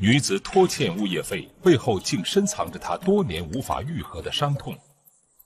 女子拖欠物业费，背后竟深藏着她多年无法愈合的伤痛。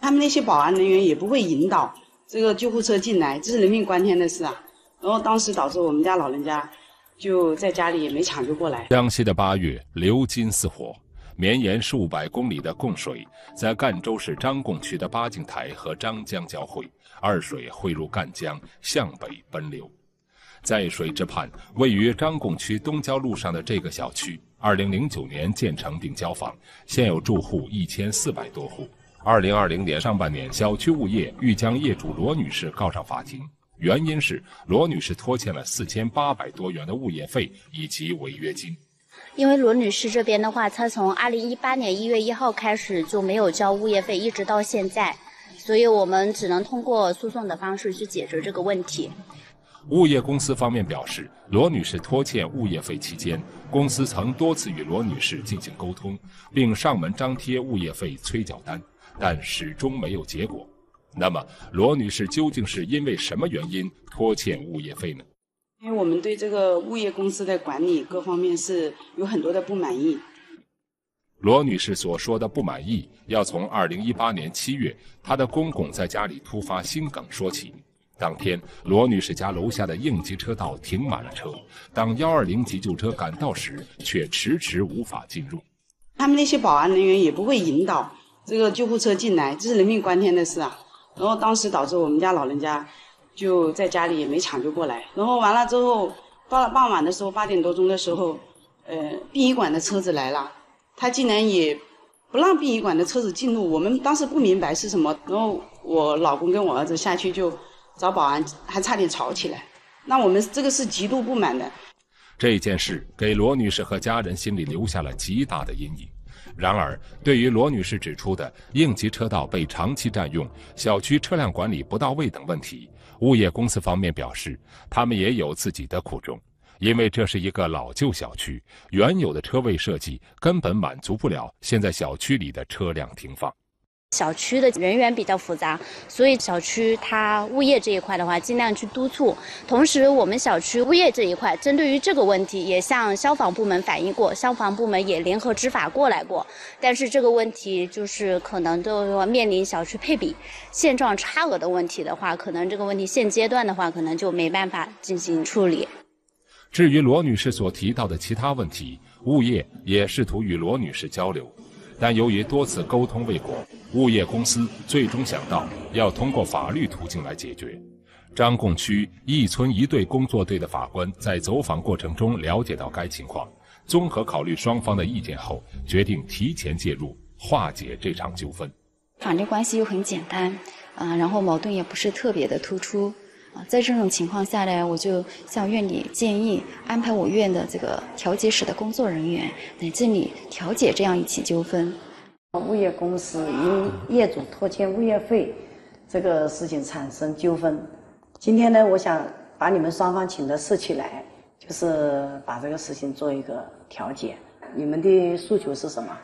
他们那些保安人员也不会引导这个救护车进来，这是人命关天的事啊。然后当时导致我们家老人家就在家里也没抢救过来。江西的八月流金似火，绵延数百公里的供水在赣州市张贡区的八景台和张江交汇，二水汇入赣江，向北奔流。在水之畔，位于张贡区东郊路上的这个小区，二零零九年建成并交房，现有住户一千四百多户。二零二零年上半年，小区物业欲将业主罗女士告上法庭，原因是罗女士拖欠了四千八百多元的物业费以及违约金。因为罗女士这边的话，她从二零一八年一月一号开始就没有交物业费，一直到现在，所以我们只能通过诉讼的方式去解决这个问题。物业公司方面表示，罗女士拖欠物业费期间，公司曾多次与罗女士进行沟通，并上门张贴物业费催缴单，但始终没有结果。那么，罗女士究竟是因为什么原因拖欠物业费呢？因为我们对这个物业公司的管理各方面是有很多的不满意。罗女士所说的不满意，要从2018年7月，她的公公在家里突发心梗说起。当天，罗女士家楼下的应急车道停满了车。当幺二零急救车赶到时，却迟迟无法进入。他们那些保安人员也不会引导这个救护车进来，这是人命关天的事啊。然后当时导致我们家老人家就在家里也没抢救过来。然后完了之后，到了傍晚的时候，八点多钟的时候，呃，殡仪馆的车子来了，他竟然也不让殡仪馆的车子进入。我们当时不明白是什么。然后我老公跟我儿子下去就。找保安还差点吵起来，那我们这个是极度不满的。这件事给罗女士和家人心里留下了极大的阴影。然而，对于罗女士指出的应急车道被长期占用、小区车辆管理不到位等问题，物业公司方面表示，他们也有自己的苦衷，因为这是一个老旧小区，原有的车位设计根本满足不了现在小区里的车辆停放。小区的人员比较复杂，所以小区它物业这一块的话，尽量去督促。同时，我们小区物业这一块，针对于这个问题，也向消防部门反映过，消防部门也联合执法过来过。但是这个问题就是可能都面临小区配比现状差额的问题的话，可能这个问题现阶段的话，可能就没办法进行处理。至于罗女士所提到的其他问题，物业也试图与罗女士交流。但由于多次沟通未果，物业公司最终想到要通过法律途径来解决。张贡区一村一队工作队的法官在走访过程中了解到该情况，综合考虑双方的意见后，决定提前介入，化解这场纠纷。法律关系又很简单，啊，然后矛盾也不是特别的突出。在这种情况下呢，我就向院里建议安排我院的这个调解室的工作人员来这里调解这样一起纠纷。物业公司因业主拖欠物业费这个事情产生纠纷。今天呢，我想把你们双方请到市起来，就是把这个事情做一个调解。你们的诉求是什么？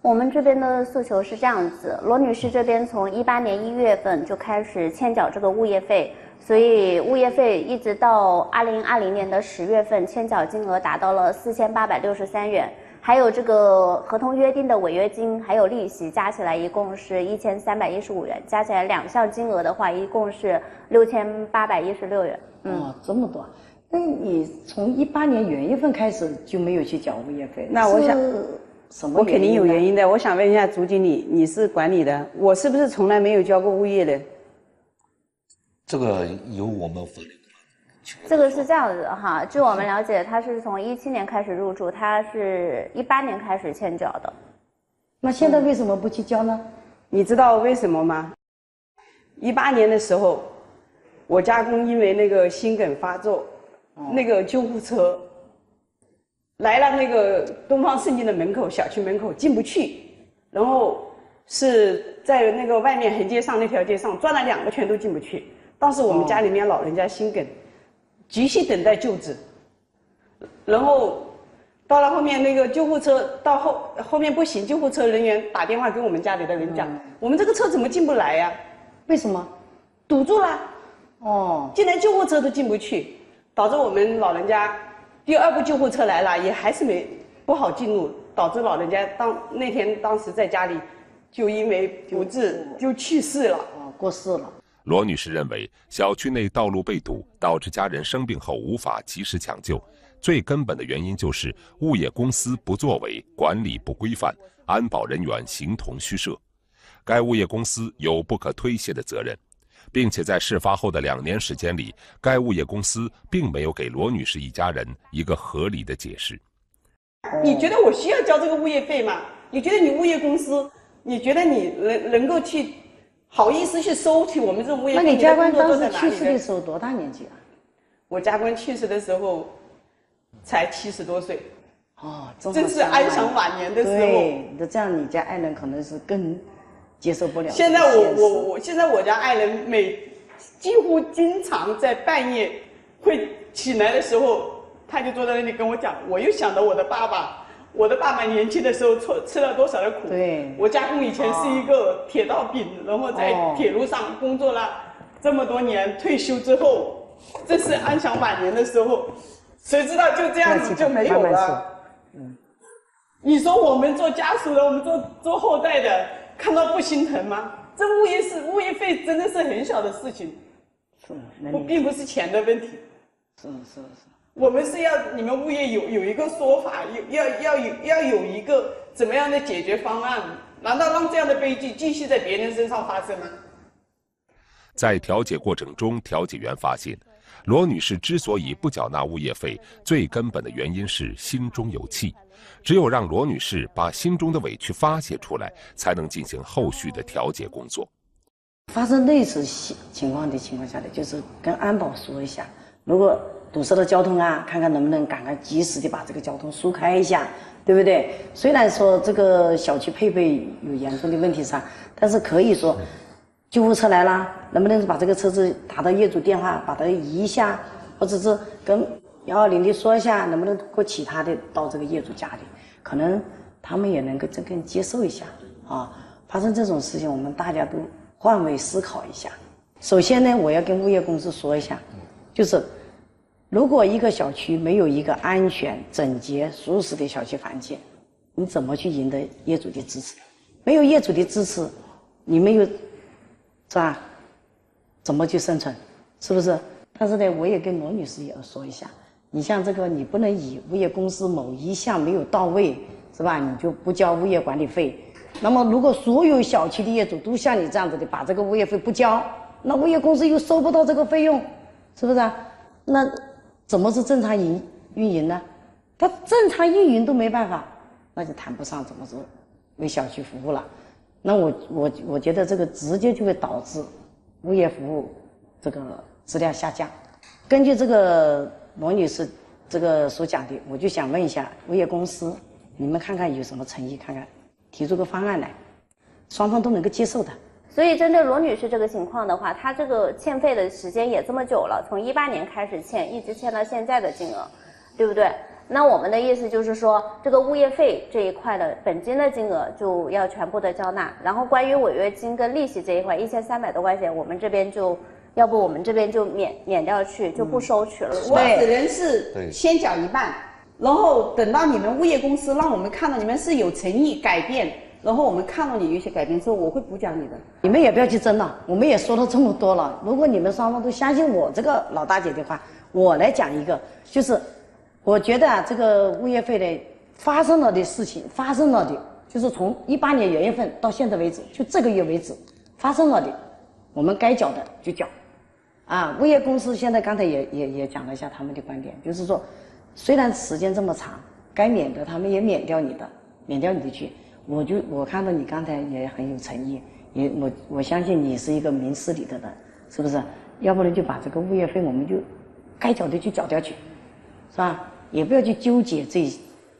我们这边的诉求是这样子：罗女士这边从一八年一月份就开始欠缴这个物业费。所以物业费一直到二零二零年的十月份，欠缴金额达到了四千八百六十三元，还有这个合同约定的违约金，还有利息，加起来一共是一千三百一十五元，加起来两项金额的话，一共是六千八百一十六元。哦，这么多？那你从一八年元月份开始就没有去缴物业费？那我想，什么？我肯定有原因的。我想问一下朱经理，你是管理的，我是不是从来没有交过物业的？这个由我们法律这个是这样子的哈，据我们了解，他是从一七年开始入住，他是一八年开始欠缴的。那现在为什么不去交呢？你知道为什么吗？一八年的时候，我家公因为那个心梗发作，那个救护车来了，那个东方圣经的门口，小区门口进不去，然后是在那个外面横街上那条街上转了两个圈都进不去。当时我们家里面老人家心梗，急需等待救治，然后到了后面那个救护车到后后面不行，救护车人员打电话给我们家里的人讲，我们这个车怎么进不来呀？为什么？堵住了。哦。竟然救护车都进不去，导致我们老人家第二部救护车来了也还是没不好进入，导致老人家当那天当时在家里，就因为不治就去世了。哦，过世了。罗女士认为，小区内道路被堵，导致家人生病后无法及时抢救，最根本的原因就是物业公司不作为、管理不规范、安保人员形同虚设。该物业公司有不可推卸的责任，并且在事发后的两年时间里，该物业公司并没有给罗女士一家人一个合理的解释。你觉得我需要交这个物业费吗？你觉得你物业公司，你觉得你能能够去好意思去收取我们这种物业费？那你家官当时去世的时候多大年纪啊？我家官去世的时候才七十多岁。哦，真是安享晚年的时候。对，那这样你家爱人可能是更接受不了。现在我我我现在我家爱人每几乎经常在半夜会起来的时候。他就坐在那里跟我讲，我又想到我的爸爸，我的爸爸年轻的时候吃吃了多少的苦。对，我家公以前是一个铁道兵，然后在铁路上工作了这么多年，退休之后，这是安享晚年的时候，谁知道就这样子就没有了。嗯，你说我们做家属的，我们做做后代的，看到不心疼吗？这物业是物业费，真的是很小的事情，是，不并不是钱的问题。是是是。我们是要你们物业有有一个说法，有要要有要有一个怎么样的解决方案？难道让这样的悲剧继续在别人身上发生吗？在调解过程中，调解员发现，罗女士之所以不缴纳物业费，最根本的原因是心中有气。只有让罗女士把心中的委屈发泄出来，才能进行后续的调解工作。发生类似情况的情况下呢，就是跟安保说一下，如果。堵塞的交通啊，看看能不能赶快及时的把这个交通疏开一下，对不对？虽然说这个小区配备有严重的问题上，但是可以说，救护车来了，能不能把这个车子打到业主电话，把它移一下，或者是跟幺二零的说一下，能不能过其他的到这个业主家里，可能他们也能够这更接受一下啊。发生这种事情，我们大家都换位思考一下。首先呢，我要跟物业公司说一下，就是。如果一个小区没有一个安全、整洁、舒适的小区环境，你怎么去赢得业主的支持？没有业主的支持，你没有是吧？怎么去生存？是不是？但是呢，我也跟罗女士也要说一下，你像这个，你不能以物业公司某一项没有到位，是吧？你就不交物业管理费。那么，如果所有小区的业主都像你这样子的把这个物业费不交，那物业公司又收不到这个费用，是不是？那。怎么是正常营运营呢？他正常运营都没办法，那就谈不上怎么是为小区服务了。那我我我觉得这个直接就会导致物业服务这个质量下降。根据这个罗女士这个所讲的，我就想问一下物业公司，你们看看有什么诚意，看看提出个方案来，双方都能够接受的。所以，针对罗女士这个情况的话，她这个欠费的时间也这么久了，从一八年开始欠，一直欠到现在的金额，对不对？那我们的意思就是说，这个物业费这一块的本金的金额就要全部的交纳，然后关于违约金跟利息这一块，一千三百多块钱，我们这边就要不我们这边就免免掉去，就不收取了。我只能是先缴一半，然后等到你们物业公司让我们看到你们是有诚意改变。然后我们看到你有些改变之后，我会补缴你的。你们也不要去争了，我们也说了这么多了。如果你们双方都相信我这个老大姐的话，我来讲一个，就是我觉得啊，这个物业费的发生了的事情，发生了的，就是从一八年元月份到现在为止，就这个月为止发生了的，我们该缴的就缴。啊，物业公司现在刚才也也也讲了一下他们的观点，就是说，虽然时间这么长，该免的他们也免掉你的，免掉你的去。我就我看到你刚才也很有诚意，也我我相信你是一个明事理的人，是不是？要不然就把这个物业费我们就该缴的就缴掉去，是吧？也不要去纠结这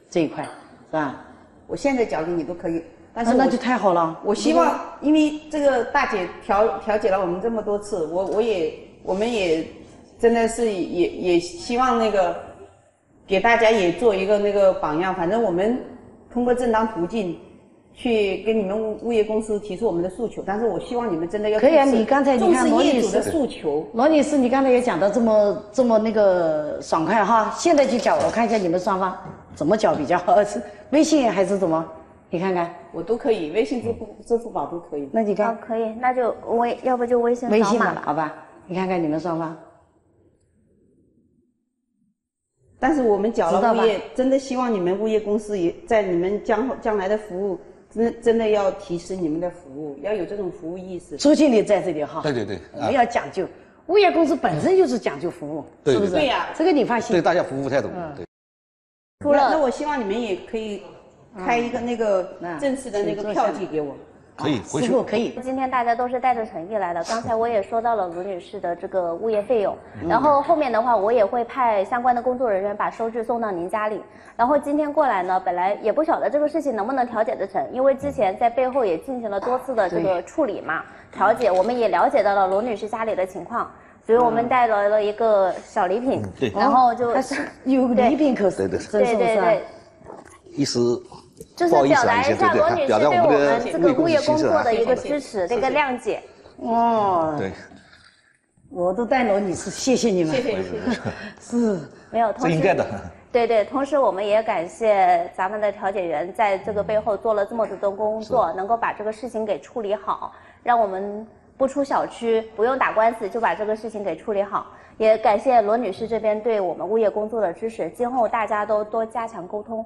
这一块，是吧？我现在缴给你都可以，但是那就太好了。我希望，因为这个大姐调调解了我们这么多次，我我也我们也真的是也也希望那个给大家也做一个那个榜样。反正我们通过正当途径。去跟你们物物业公司提出我们的诉求，但是我希望你们真的要可以啊重视你刚才你看重视罗女士业主的诉求。罗女士，你刚才也讲的这么这么那个爽快哈，现在就缴，我看一下你们双方怎么缴比较合适微信还是怎么？你看看，我都可以，微信、支付、支付宝都可以。那你看哦，可以，那就微，要不就微信微信吧，扫码吧。好吧？你看看你们双方，但是我们缴了物业，真的希望你们物业公司也在你们将将来的服务，真真的要提升你们的服务，要有这种服务意识。朱经理在这里哈，对对对我们要讲究，物业公司本身就是讲究服务，对是不是？对呀这个你放心对。大家服务态度，嗯对。除了那那我希望你们也可以开一个那个正式的那个票据给我。可以回去师傅可以，今天大家都是带着诚意来的。刚才我也说到了卢女士的这个物业费用，然后后面的话我也会派相关的工作人员把收据送到您家里。然后今天过来呢，本来也不晓得这个事情能不能调解得成，因为之前在背后也进行了多次的这个处理嘛，调解，我们也了解到了卢女士家里的情况，所以我们带来了一个小礼品，对然后就有礼品可对对赠对对送是吧？对。意思就是表达一下罗女士对我们这个物业工作的一个支持、的一个谅解。哦，对，我都带罗女士，谢谢你们，谢谢谢谢。是没有，同时这应该的。对对，同时我们也感谢咱们的调解员在这个背后做了这么多的工作，能够把这个事情给处理好，让我们不出小区，不用打官司就把这个事情给处理好。也感谢罗女士这边对我们物业工作的支持，今后大家都多加强沟通。